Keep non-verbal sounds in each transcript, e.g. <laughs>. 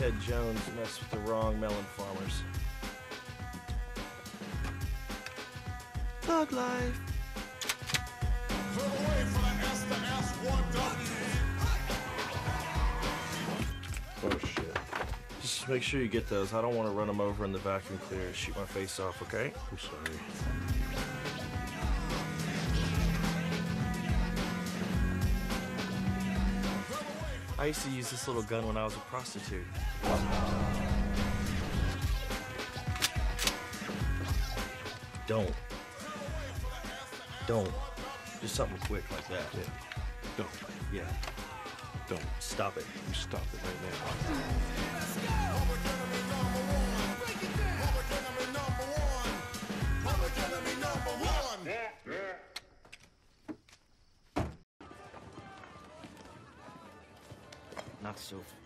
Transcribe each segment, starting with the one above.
Ted Jones messed with the wrong melon farmers. Thug life. Oh shit. Just make sure you get those. I don't want to run them over in the vacuum cleaner and shoot my face off, okay? I'm sorry. I used to use this little gun when I was a prostitute. Don't. Don't. Just something quick like that. Yeah. Don't. Yeah. Don't. Stop it. You stop it right now.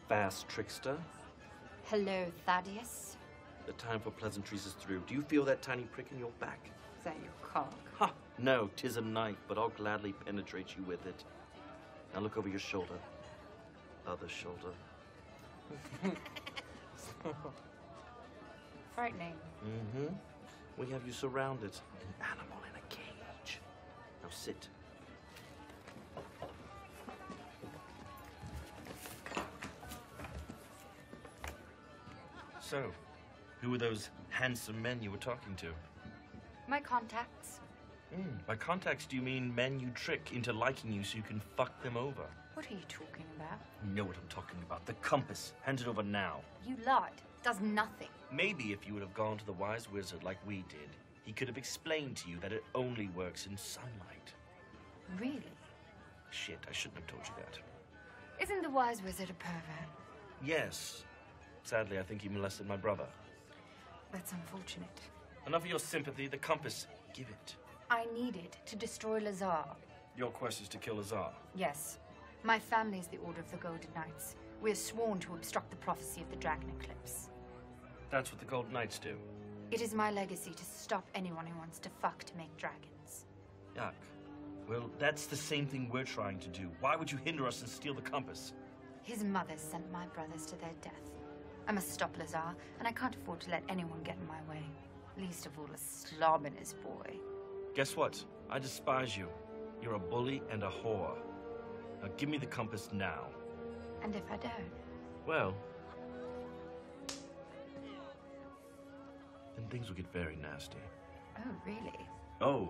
Fast, trickster. Hello, Thaddeus. The time for pleasantries is through. Do you feel that tiny prick in your back? Is that your cock? Ha! No, tis a knife, but I'll gladly penetrate you with it. Now look over your shoulder. Other shoulder. <laughs> Frightening. Mm-hmm. We have you surrounded. An animal in a cage. Now sit. So, who were those handsome men you were talking to? My contacts. Mm, by contacts, do you mean men you trick into liking you so you can fuck them over? What are you talking about? You know what I'm talking about. The compass. Hand it over now. You lied. Does nothing. Maybe if you would have gone to the wise wizard like we did, he could have explained to you that it only works in sunlight. Really? Shit, I shouldn't have told you that. Isn't the wise wizard a pervert? Yes. Sadly, I think he molested my brother. That's unfortunate. Enough of your sympathy. The compass. Give it. I need it to destroy Leezar. Your quest is to kill Leezar? Yes. My family is the Order of the Golden Knights. We are sworn to obstruct the prophecy of the Dragon Eclipse. That's what the Golden Knights do. It is my legacy to stop anyone who wants to fuck to make dragons. Yuck. Well, that's the same thing we're trying to do. Why would you hinder us and steal the compass? His mother sent my brothers to their death. I must stop Leezar, and I can't afford to let anyone get in my way. Least of all a slobbiness boy. Guess what? I despise you. You're a bully and a whore. Now give me the compass now. And if I don't? Well, then things will get very nasty. Oh, really? Oh,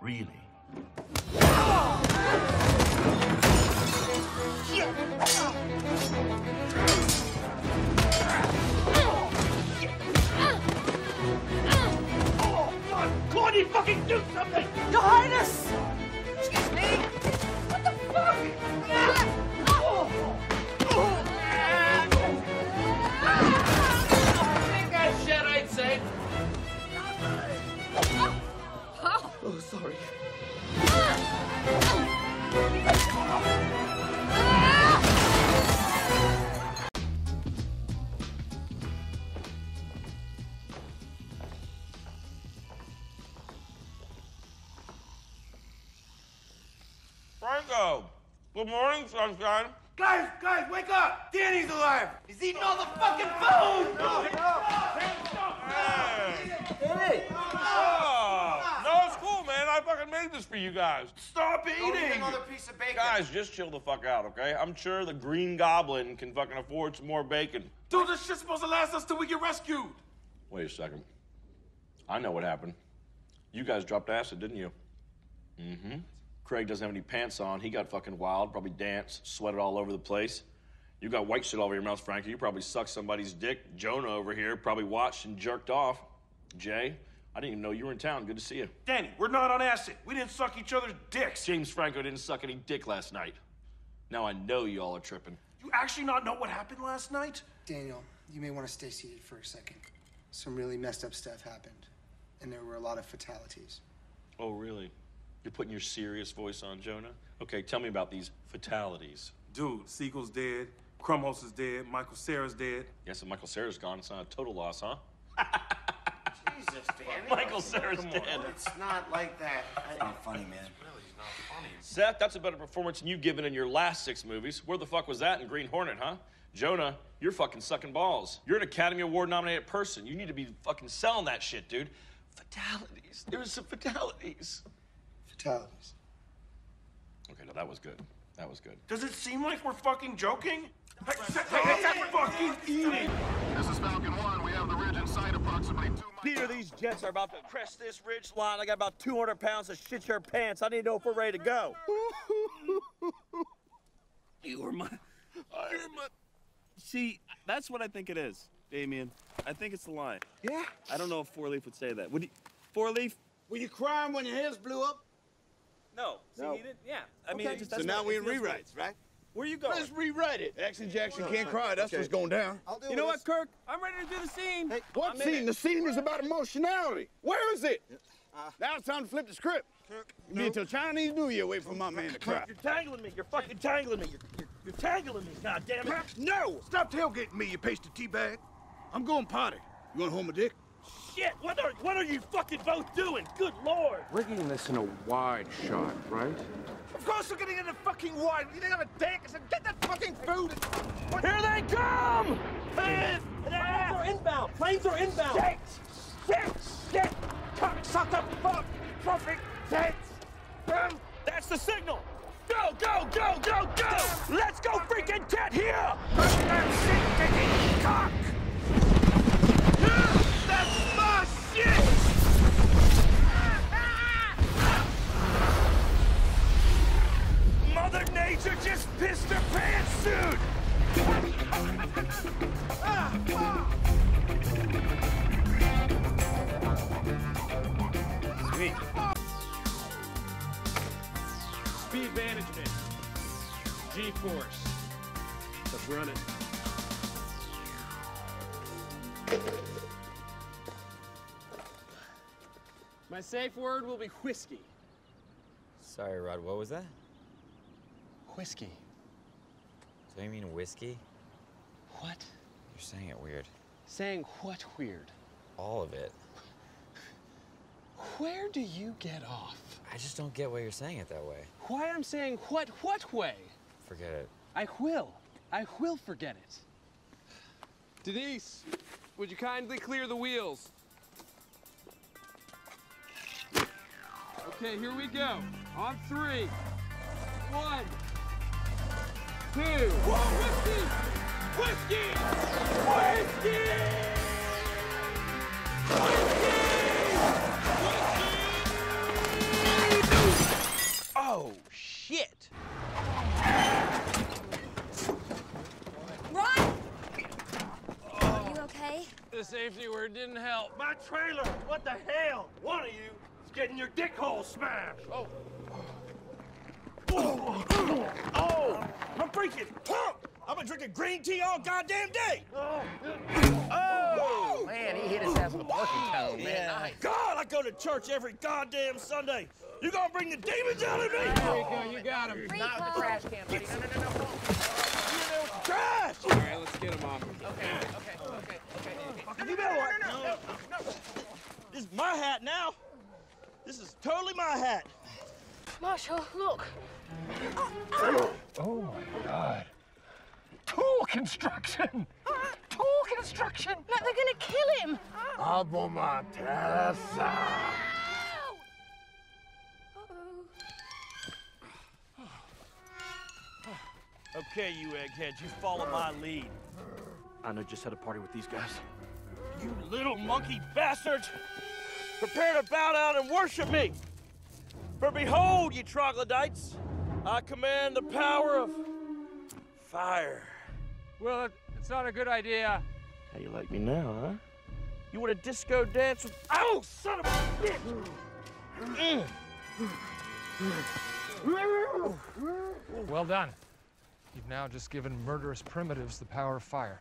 really? Oh! Fucking do something! Your Highness! Excuse me! What the fuck? Franco! Good morning, sunshine. Guys, guys, wake up! Danny's alive! He's eating all the fucking food! No, Hey! Oh, no, it's cool, man. I fucking made this for you guys. Stop Don't eat eating! another piece of bacon. Guys, just chill the fuck out, okay? I'm sure the Green Goblin can fucking afford some more bacon. Dude, this shit's supposed to last us till we get rescued. Wait a second. I know what happened. You guys dropped acid, didn't you? Mm-hmm. Craig doesn't have any pants on. He got fucking wild, probably danced, sweated all over the place. You got white shit all over your mouth, Frankie. You probably sucked somebody's dick. Jonah over here probably watched and jerked off. Jay, I didn't even know you were in town. Good to see you. Danny, we're not on acid. We didn't suck each other's dicks. James Franco didn't suck any dick last night. Now I know you all are tripping. You actually not know what happened last night? Daniel, you may want to stay seated for a second. Some really messed up stuff happened, and there were a lot of fatalities. Oh, really? You're putting your serious voice on, Jonah? Okay, tell me about these fatalities. Dude, Segel's dead. Krumholtz is dead. Michael Cera's dead. Yes, if Michael Cera's gone, it's not a total loss, huh? Jesus, Danny. Michael Cera's dead. It's not like that. It's not funny, man. really not funny. Seth, that's a better performance than you've given in your last six movies. Where the fuck was that in Green Hornet, huh? Jonah, you're fucking sucking balls. You're an Academy Award nominated person. You need to be fucking selling that shit, dude. Fatalities. There was some fatalities. Fatalities. Okay, no, that was good. That was good. Does it seem like we're fucking joking? Hey, hey, fucking eating! This is Falcon 1. We have the ridge in sight approximately two miles. Peter, these jets are about to crest this ridge line. I got about 200 pounds of shit your pants. I need to know if we're ready to go. <laughs> You are my. You're my. See, that's what I think it is, Damien. I think it's the line. Yeah? I don't know if Four Leaf would say that. Would he? Four Leaf? Were you crying when your heads blew up? No. See, No. he didn't. Yeah. I mean, Okay. it just, so now we it in rewrites, right? Where you going? Let's rewrite it. Action Jackson can't cry. That's what's going down. You know what, Kirk? I'm ready to do the scene. Hey, what I'm scene? The scene is about emotionality. Where is it? Uh, now it's time to flip the script. You be until Chinese New Year wait for my man to cry. You're tangling me. You're fucking tangling me. You're, you're, you're tangling me. God damn it. No! Stop tailgating me, you pasted teabag. I'm going potty. You wanna hold my dick? Shit. What are what are you fucking both doing? Good lord. We're getting this in a wide shot, right? Of course we're getting in the fucking wide. You think I'm a dick? I said, get that fucking food. Here they come! Planes are inbound! Planes are inbound! Shit! Shit! Shit! Cocksucker! Fuck! Perfect! Shit! Um, That's the signal! Go, go, go, go, go! Let's go freaking get here! Push that shit, kicking cock! Yeah, Mother Nature just pissed her pants, pantsuit! Sweet. Speed management. G-force. Let's run it. My safe word will be whiskey. Sorry, Rod, what was that? Whiskey. So you mean whiskey? What? You're saying it weird. Saying what weird? All of it. Where do you get off? I just don't get why you're saying it that way. Why I'm saying what what way? Forget it. I will. I will forget it. Denise, would you kindly clear the wheels? Okay, here we go. On three. One. Two. Whiskey! Whiskey! Whiskey! Oh, shit! Ron! Are you okay? The safety word didn't help. My trailer! What the hell? One of you is getting your dick hole smashed! Oh! Oh! I'm freaking pumped! I've been drinking green tea all goddamn day! Oh! oh. Man, he hit his ass with a parking cone, man. Yeah. Nice. God, I go to church every goddamn Sunday. You gonna bring the demons out of me? There you go, you got him. Not with the trash can, buddy. No, no, no, no. Trash! All right, let's get him off. Okay, okay, okay, okay. You better watch. No, no, no. This is my hat now. This is totally my hat. Marshall, look. Oh my god. Tool construction! Tool construction! No, they're gonna kill him! Abo Montesa. Oh. Okay, you eggheads, you follow my lead. I know just had a party with these guys. You little monkey bastards! Prepare to bow down and worship me! For behold, ye troglodytes, I command the power of fire. Well, it's not a good idea. How you like me now, huh? You want a disco dance with. Oh, son of a bitch! Well done. You've now just given murderous primitives the power of fire.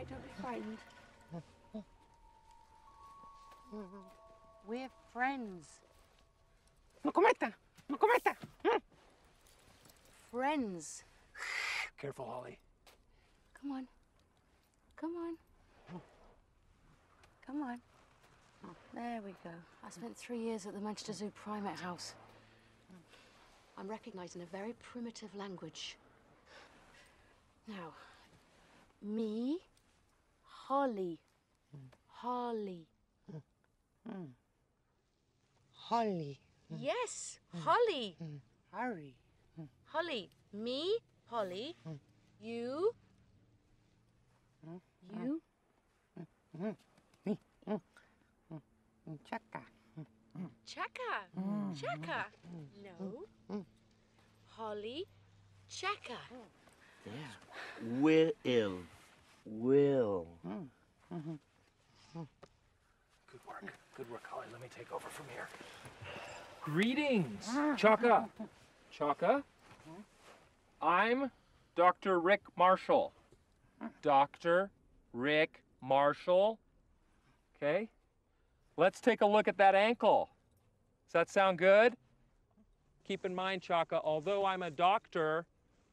Right, don't be frightened. We're friends. No cometa. No cometa. Hmm. Friends. Careful, Holly. Come on. Come on. Come on. There we go. I spent three years at the Manchester Zoo Primate House. I'm recognizing a very primitive language. Now, me, Holly. Hmm. Holly. Hmm. Hmm. Holly. Yes, Holly. Harry. Holly. Me, Holly. You. You. Chaka. Chaka. Chaka. No. Holly. Chaka. Will. Will. Good work. Good work, Holly. Let me take over from here. Greetings, Chaka. Chaka. I'm Dr. Rick Marshall. Dr. Rick Marshall. Okay. Let's take a look at that ankle. Does that sound good? Keep in mind, Chaka, although I'm a doctor,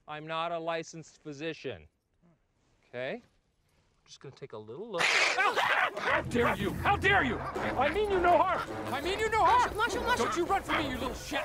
I'm not a licensed physician. Okay? Just gonna take a little look. How dare you! How dare you! I mean you no harm! I mean you no harm! Marshall, Marshall! Don't you run from me, you little shit!